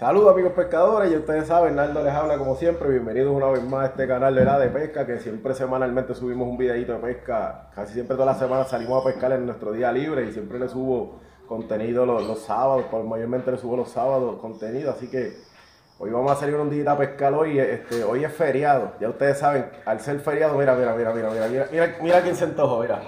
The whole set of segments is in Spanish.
Saludos amigos pescadores, y ustedes saben, Naldo les habla como siempre, bienvenidos una vez más a este canal de la de pesca, que siempre semanalmente subimos un videito de pesca, casi siempre todas las semanas salimos a pescar en nuestro día libre y siempre les subo contenido los, los sábados, mayormente les subo los sábados contenido, así que hoy vamos a salir un día a pescar hoy, este, hoy es feriado, ya ustedes saben, al ser feriado, mira, mira, mira, mira, mira, mira, mira, mira quién se antojó, mira.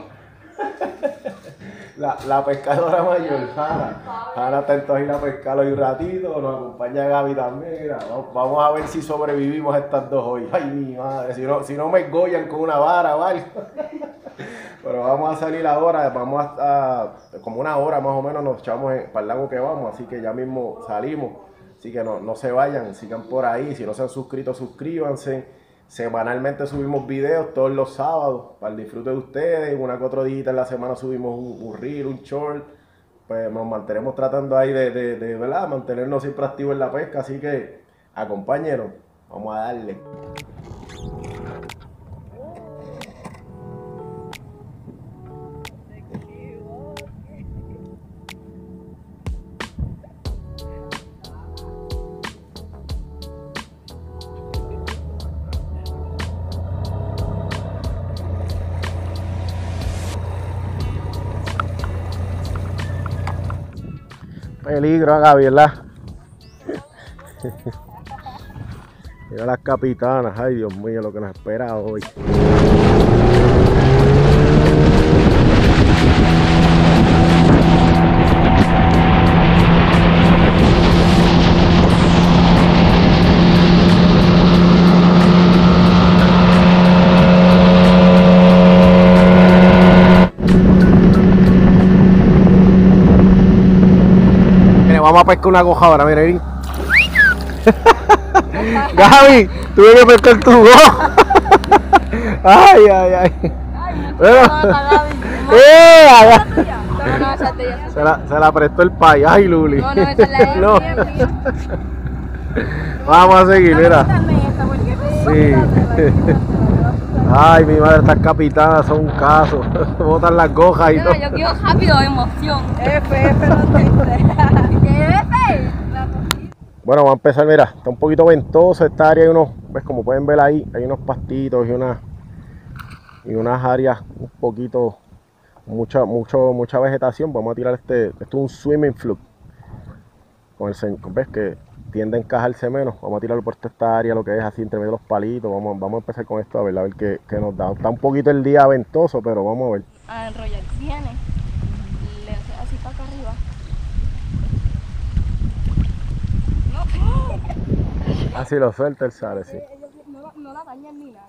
La, la pescadora mayor, Hanna. Hanna está entonces ir a pescar hoy un ratito, nos acompaña Gaby también. vamos, vamos a ver si sobrevivimos estas dos hoy. Ay, mi madre, si no, si no me gollan con una vara algo. Pero vamos a salir ahora, vamos a, a- como una hora más o menos nos echamos para el lago que vamos, así que ya mismo salimos. Así que no, no se vayan, sigan por ahí. Si no se han suscrito, suscríbanse. Semanalmente subimos videos todos los sábados para el disfrute de ustedes. Una que otro día en la semana subimos un, un reel, un short. Pues nos mantenemos tratando ahí de, de, de, ¿verdad? mantenernos siempre activos en la pesca. Así que acompáñenos. Vamos a darle. Peligro, Gaby, ¿verdad? Mira las capitanas, ay Dios mío, lo que nos espera hoy. A pescar una goja ahora, mira. Gaby, tuve que pescar tu goja. ay, ay, ay. Bueno. ¡Eh! No, no, esa. Se la, se la prestó el pay. Ay, Luli. No, no, esa es la de No. ella, mía, Vamos a seguir, mira. Porque- Sí. Ay, mi madre, estas capitanas son un caso. Botan las gojas y todo. yo quiero rápido emoción. F, F, no. Bueno, vamos a empezar, mira, está un poquito ventoso esta área, hay unos, ves como pueden ver ahí, hay unos pastitos y unas y unas áreas un poquito, mucha, mucho, mucha vegetación, vamos a tirar este, esto es un swimming fluke, con el, ves que tiende a encajarse menos, vamos a tirarlo por esta área, lo que es así entre medio de los palitos, vamos, vamos a empezar con esto a ver, a ver qué, qué nos da, está un poquito el día ventoso, pero vamos a ver. Viene. Le hace así para arriba. No. Así lo suelta el sale, sí. No, la- no la dañan ni nada.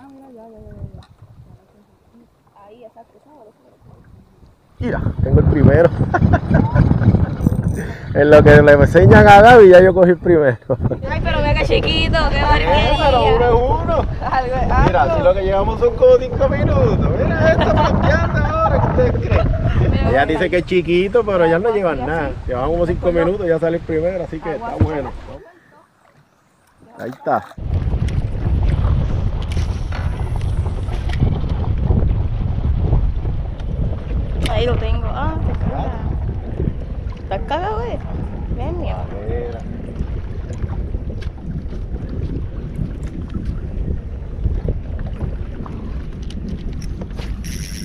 Ah, mira, ya, ya, ya. Ahí, exacto. Mira, tengo el primero. en lo que le enseñan a Gaby, ya yo cogí el primero. Ay, pero mira qué chiquito, qué Pero uno barbaridad. es uno. Mira, si lo que llevamos son como 5 minutos. Mira esto, fronteando Ella dice que es chiquito, pero ya no llevan nada. Llevan como 5 minutos, ya sale el primero, así que está bueno. Ahí está. Ahí lo tengo. Ah, te caga. ¿Estás cagado, eh? Ven, mi amor. Mira.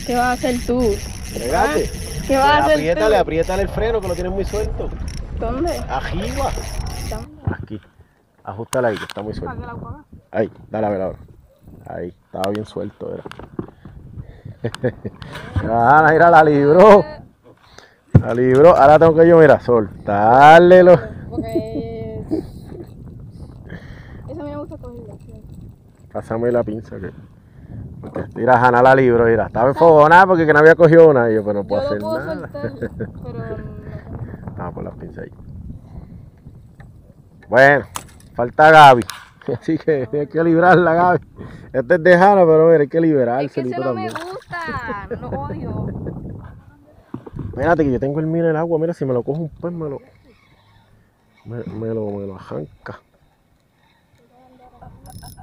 ¿Qué vas a hacer tú? Pégate. ¿Qué vas a hacer Apriétale, tú? apriétale el freno que lo tienes muy suelto. ¿Dónde? Arriba. Aquí. Ajustala ahí, que está muy suelto. Ahí, dale a ver ahora. Ahí, estaba bien suelto, era. Ah, mira, la libró. La libró. Ahora tengo que yo, mira, soltarle los. Porque. Eso a mí me gusta cogerla. Pásame la pinza que. Mira, Hanna la libro, mira. Estaba enfogonada porque que no había cogido una. Y yo, pero no puedo Yo hacer puedo nada. soltar, pero. Ah, por las pinzas ahí. Bueno, falta Gaby. Así que hay que librarla, Gaby. Este es de Hanna, pero mira, hay que Es liberarse que ese no me también. gusta. Lo odio. Espérate que yo tengo el mío en el agua, mira, si me lo cojo un pez me lo. Me, me lo, me lo arranca.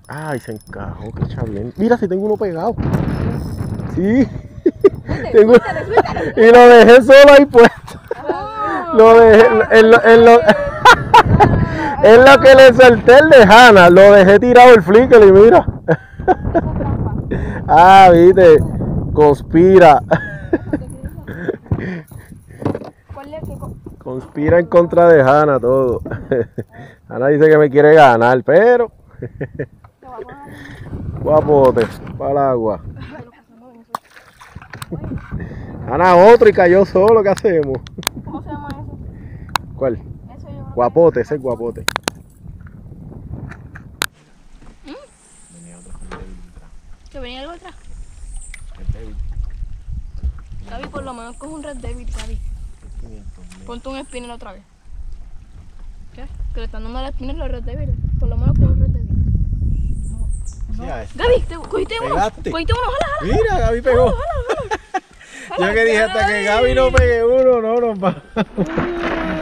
Ay, se encajó, qué chavién. Mira, si tengo uno pegado. Sí. tengo... Y lo dejé solo ahí puesto. Lo dejé, en lo, en lo, es lo que le solté el de Hanna, lo dejé tirado el flicker y mira. Ah, viste, conspira. ¿Cuál es el que co- Conspira en contra de Hanna todo. Hanna dice que me quiere ganar, pero guapote, para el agua. Hanna otro y cayó solo, ¿qué hacemos? ¿Cómo se llama eso? ¿Cuál? Eso yo Guapote, ese es guapote. Que venía algo atrás. Gaby, por lo menos coge un Red Devil, Gaby. Ponte un spinner otra vez. ¿Qué? Que le están dando la spinner los Red Devil. Por lo menos coge un Red Devil. Gaby, te, cogiste uno. Pegaste. Cogiste uno, jala, jala. Mira, Gaby pegó. Yo que dije hasta que Gaby no pegue uno, no nos va.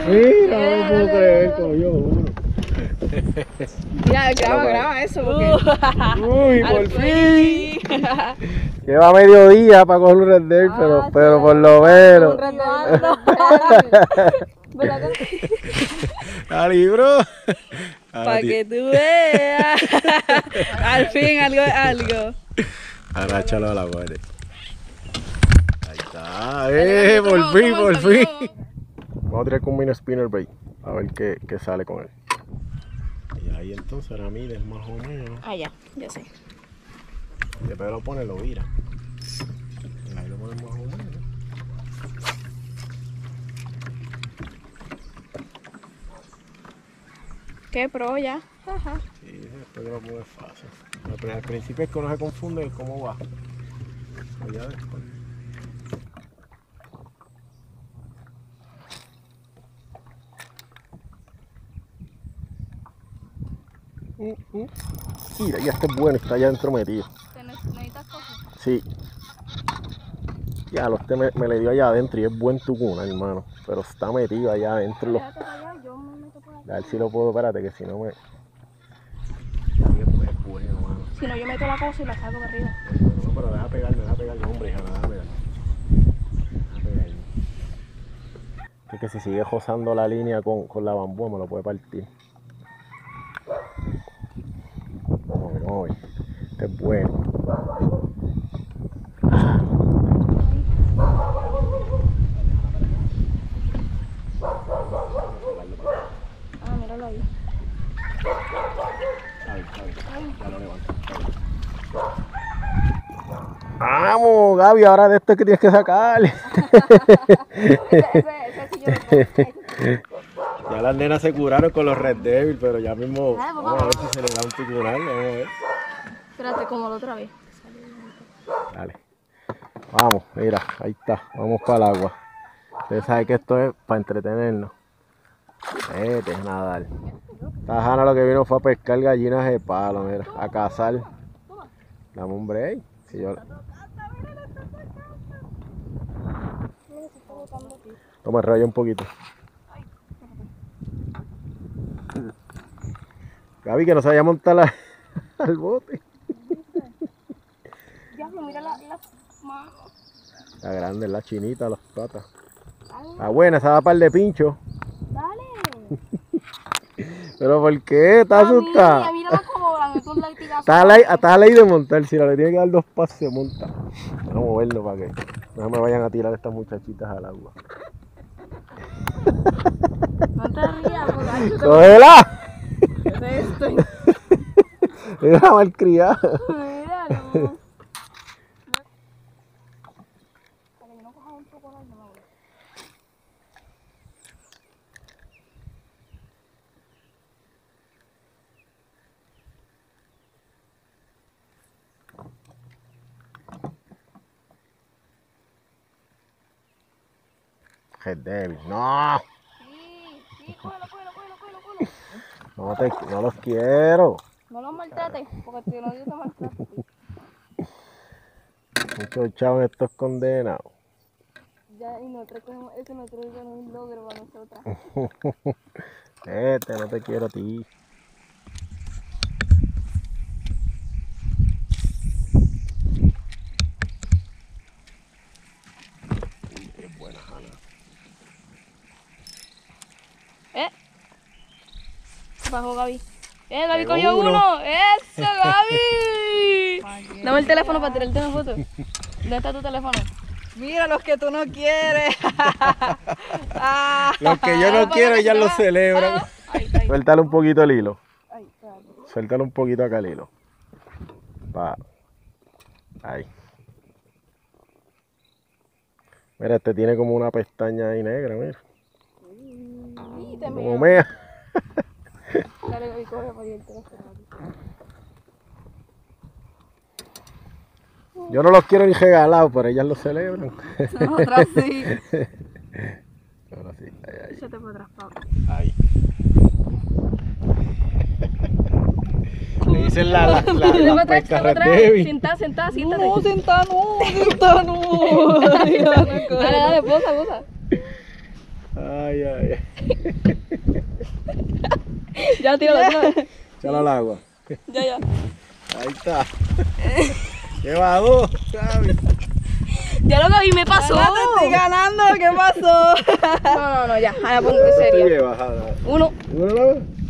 Mira, no puedo creer, cogió uno. Mira, graba, graba eso porque. Uy, por fin. Lleva mediodía para coger un Red Dead, pero, pero por lo menos. Un. ¿Verdad que bro. Para que tú veas. Al fin algo es algo. Agáchalo a la guardia. Ahí está. Eh, por fin, por fin. Vamos a tirar con un mini spinner bait. A ver qué, qué sale con él. Y ahí entonces la mides más o menos. Ah, ya, ya sé. Después lo pone, lo vira. Y ahí lo pones más o menos. Qué pro ya. Ajá. Sí, después que lo pones fácil. Al pri- Al principio es que uno se confunde en cómo va. Pero ya después. Mm. Mira, ya está bueno, está ya dentro metido. ¿Te ne- ¿Necesitas cosas? Sí. Ya, lo este me, me le dio allá adentro y es buen tucuna, hermano. Pero está metido allá adentro. Lo, Déjate para allá, yo me meto por a ver si lo puedo, espérate, que si no me. Si no, yo meto la cosa y la saco de arriba. No, pero deja pegarme, deja pegarme, hombre, hija, deja pegarme. Deja pegarme. Es que si sigue josando la línea con, con la bambú me lo puede partir. Vamos a ver, vamos a ver. Este es bueno. Ah, míralo ahí. Ahí, ahí, ya lo levanto. Gaby, ahora de esto es que tienes que sacar. Ese, ese, ese sí yo lo puedo. Ya las nenas se curaron con los Red Devil, pero ya mismo Ah, papá. vamos a ver si se le da un ticural, vamos a ver. Espérate, como la otra vez. Dale. Vamos, mira, ahí está. Vamos para el agua. Ustedes saben que esto es para entretenernos. Vete nadar. Esta Jana lo que vino fue a pescar gallinas de palo, mira, a cazar. Dame un break. Si yo... Toma el rollo un poquito. Gaby, que no se vaya a montar la- al bote. Diablo, mira la, la mano. La grande, la chinita, las patas. La buena, esa da par de pincho. dale. Pero ¿por qué? ¿Estás asustada? Mírala como la. Está a ley de montar. Si la le tiene que dar dos pasos, se monta. Vamos a moverlo para que no me vayan a tirar estas muchachitas al agua. No te rías, ay, ¡Cógela! ¿qué es esto? Mira malcriada. Míralo. Para que yo no coja un poco de no me voy. Qué débil. No, Sí, sí, cógelo, cógelo, cógelo, cógelo, cógelo. no, te, no los quiero. No los maltrates, porque si no, Dios te maltrata. Muchos chavos estos condenados. Ya, y nosotros cogemos eso, nosotros es un logro para nosotras. Este, no te quiero a ti. Uy, qué buena Hanna. ¿Eh? ¿Qué pasó, Gaby? ¡Eh, Gaby Pegó cogió uno. uno! ¡Eso, Gaby! Dame el teléfono para tirarte una foto. ¿Dónde está tu teléfono? Mira los que tú no quieres. Ah. Los que yo no quiero, ellas lo celebran. Ah. Suéltale un poquito el hilo. Suéltale un poquito acá el hilo. Pa. Ahí. Mira, este tiene como una pestaña ahí negra, mira. Como mea. Dale, Gaby, el teléfono. Yo no los quiero ni regalados, pero ellas lo celebran. Nosotras sí. Ahora sí. Ahí, ahí. Échate para atrás, Pablo. ahí. Le dicen la, la, la, pesca Red. Sentá, sentá, siéntate. No, senta no, senta no. Dale, dale, posa, posa. Ay, ay, ay. Ya, tíralo, tíralo. Échalo al agua. Ya, ya. Ahí está. ¿Qué bajó? Ya lo Gaby me pasó. No te estoy ganando, ¿qué pasó? No, no, no, ya. Ahora seria. bien bajada. Uno. Uno.